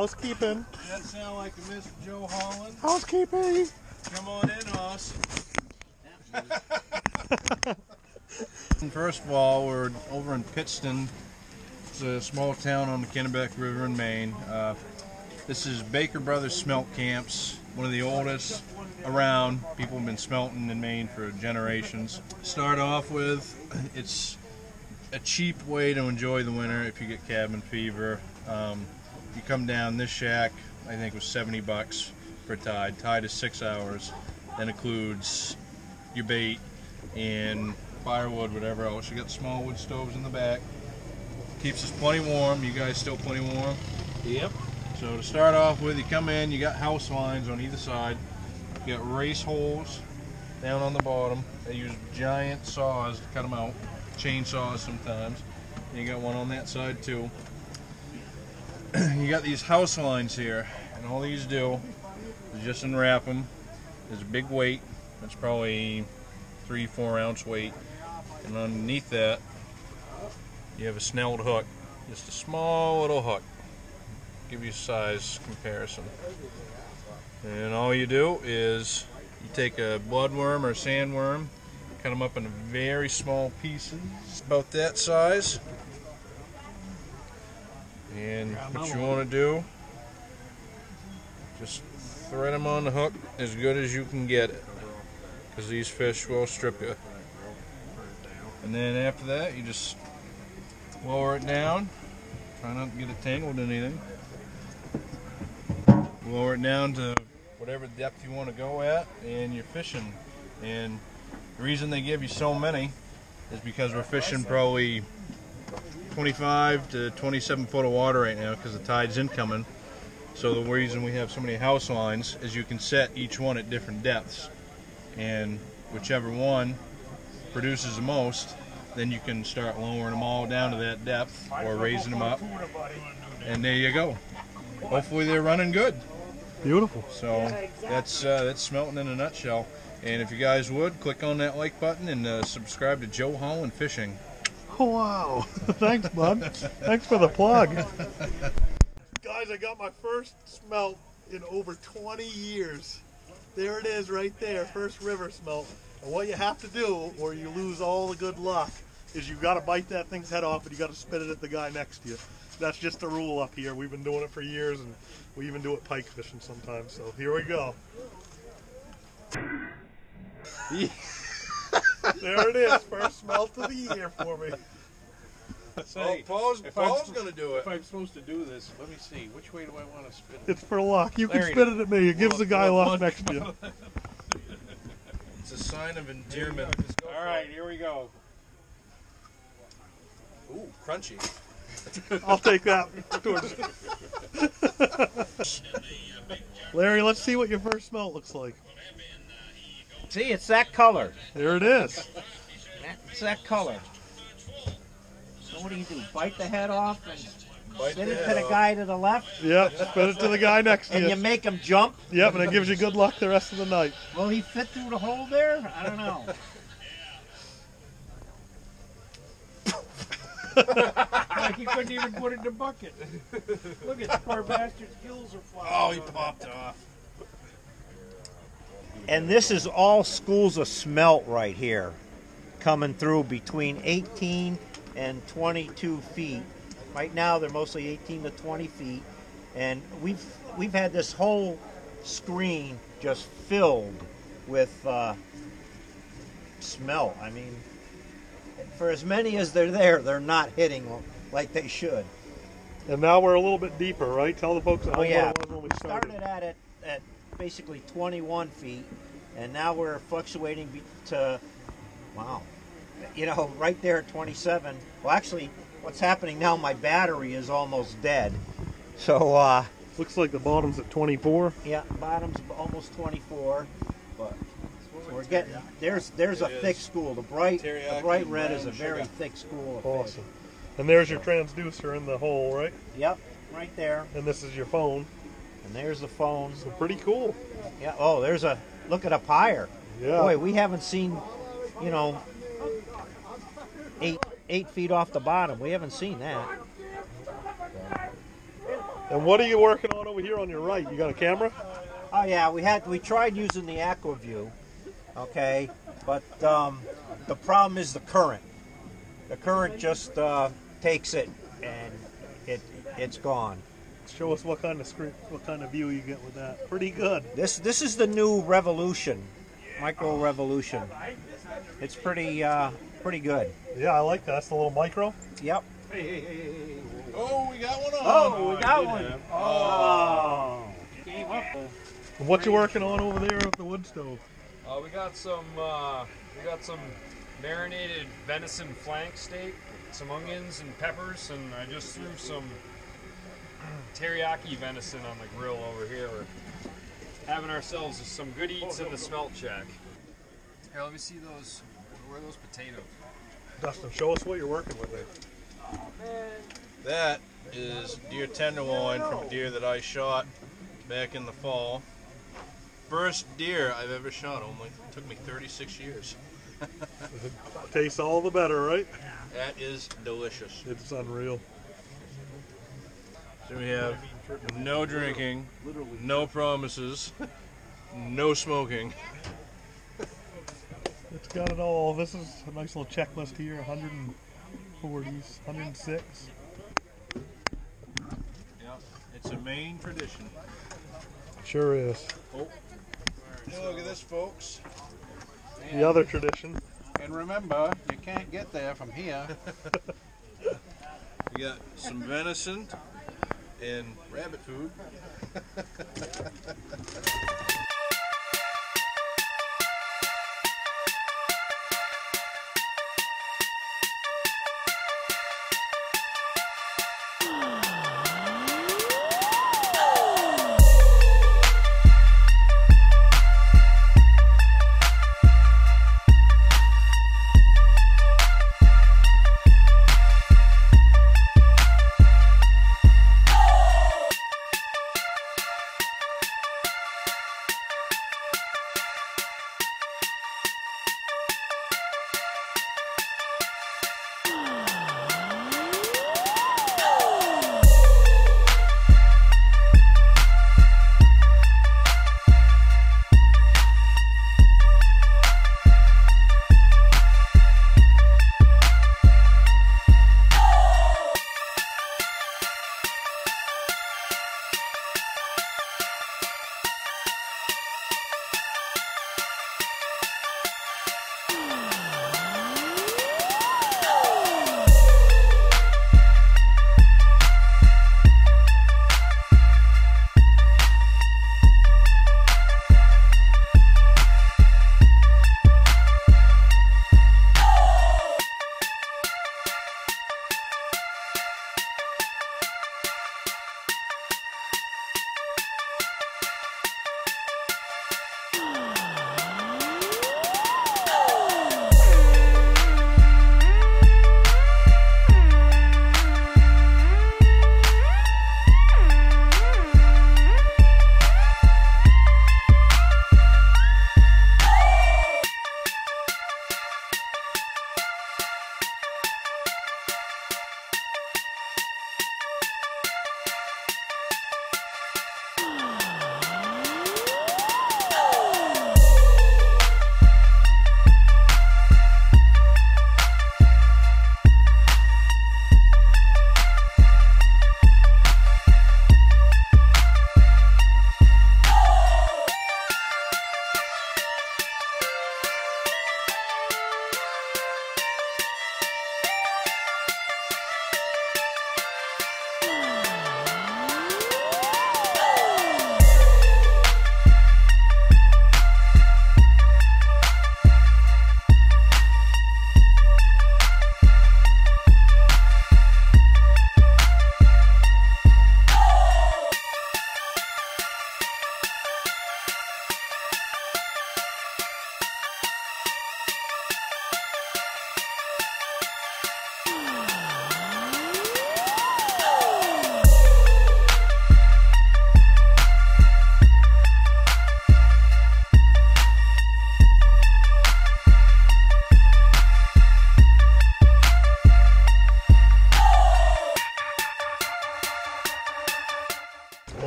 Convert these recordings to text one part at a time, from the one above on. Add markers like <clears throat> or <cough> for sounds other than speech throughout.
Housekeeping. That sound like a Mr. Joe Holland? Housekeeping. Come on in, Hoss. <laughs> First of all, we're over in Pittston. It's a small town on the Kennebec River in Maine. Uh, this is Baker Brothers Smelt Camps, one of the oldest around. People have been smelting in Maine for generations. Start off with, it's a cheap way to enjoy the winter if you get cabin fever. Um, you come down this shack, I think was 70 bucks for tide. Tide is six hours. That includes your bait and firewood, whatever else. You got small wood stoves in the back. Keeps us plenty warm. You guys still plenty warm? Yep. So to start off with, you come in, you got house lines on either side. You got race holes down on the bottom. They use giant saws to cut them out, chainsaws sometimes. And you got one on that side too. <clears throat> you got these house lines here, and all these do is just unwrap them. There's a big weight. That's probably three, four ounce weight. And underneath that, you have a snelled hook. Just a small little hook give you a size comparison. And all you do is you take a bloodworm or a sandworm, cut them up into very small pieces, about that size. And what you want to do, just thread them on the hook as good as you can get it, because these fish will strip you. And then after that, you just lower it down. Try not to get it tangled in anything. Lower it down to whatever depth you want to go at and you're fishing. And the reason they give you so many is because we're fishing probably 25 to 27 foot of water right now because the tide's incoming so the reason we have so many house lines is you can set each one at different depths and whichever one produces the most then you can start lowering them all down to that depth or raising them up and there you go hopefully they're running good Beautiful. so that's uh, that's smelting in a nutshell. And if you guys would click on that like button and uh, subscribe to Joe Holland Fishing. Wow. <laughs> Thanks, bud. Thanks for the plug. Guys, I got my first smelt in over 20 years. There it is right there, first river smelt. And what you have to do, or you lose all the good luck, is you got to bite that thing's head off and you got to spit it at the guy next to you. That's just the rule up here. We've been doing it for years and we even do it pike fishing sometimes. So here we go. <laughs> there it is, first smelt of the year for me. Say, Paul's, if I'm Paul's going to do it. If. I'm supposed to do this, let me see. Which way do I want to spin it? It's for luck. You can Larry, spit it at me. It gives the guy well, luck one- next to you. <laughs> It's a sign of endearment. All right, here we go. Ooh, crunchy. I'll take that. <laughs> Larry, let's see what your first smelt looks like. See, it's that color. There it is. It's that color. So what do you do? Bite the head off and Bite spit the it to the off. guy to the left, Yep, spit it to the guy next to and you you. make him jump? Yep, and it gives you good luck the rest of the night. Will he fit through the hole there? I don't know. <laughs> like he couldn't even put it in the bucket. Look at the poor bastard's gills are flying. Oh, he popped off. And this is all schools of smelt right here, coming through between 18 and 22 feet. Right now, they're mostly 18 to 20 feet, and we've we've had this whole screen just filled with uh, smelt. I mean, for as many as they're there, they're not hitting like they should. And now we're a little bit deeper, right? Tell the folks Oh yeah, it was when we started. started at it at basically 21 feet, and now we're fluctuating to, wow, you know, right there at 27. Well, actually, what's happening now? My battery is almost dead, so uh, Looks like the bottom's at 24. yeah, bottom's almost 24, but we're getting there's there's a It thick school. The bright the bright red is a very sugar. thick school of fish. Awesome. And there's your transducer in the hole, right? Yep, right there, And this is your phone. and there's the phone. So pretty cool. Yeah. Oh, there's a look at up higher. Yeah. Boy, we haven't seen, you know, eight eight feet off the bottom. We haven't seen that. And what are you working on over here on your right? You got a camera? Oh yeah, we had we tried using the Aqua-Vu, okay, but um, the problem is the current. The current just uh, takes it and it it's gone. Show us what kind of screen, what kind of view you get with that. Pretty good. This this is the new Revolution, Micro Revolution. It's pretty uh, pretty good. Yeah, I like that. That's the little micro. Yep. Oh, we got one on. Oh, we got one. Oh. Came up. And what you working on over there with the wood stove? Uh, we got some uh, we got some marinated venison flank steak, some onions and peppers, and I just threw some teriyaki venison on the grill over here. We're having ourselves some good eats in the smelt shack. Here, let me see those. Where are those potatoes? Dustin, show us what you're working with there. That is deer tenderloin from deer that I shot back in the fall. First deer I've ever shot. Only it took me 36 years. <laughs> Tastes all the better, right? That is delicious. It's unreal. So we have no drinking, no promises, no smoking. It's got it all. This is a nice little checklist here. 140s, 106. Yeah, it's a Maine tradition. Sure is. Oh. Look at this, folks. The other tradition. And remember, you can't get there from here. <laughs> We got some venison and rabbit food. <laughs>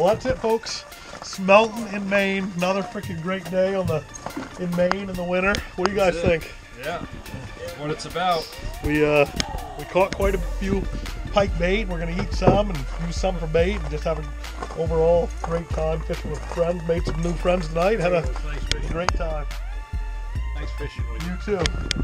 Well, that's it, folks. Smelting in Maine. Another freaking great day on the in Maine in the winter. What do you guys think? Yeah. That's what it's about. We uh we caught quite a few pike bait. We're gonna eat some and use some for bait and just have an overall great time fishing with friends. Made some new friends tonight. Had a Nice great time. Nice fishing with you. You too.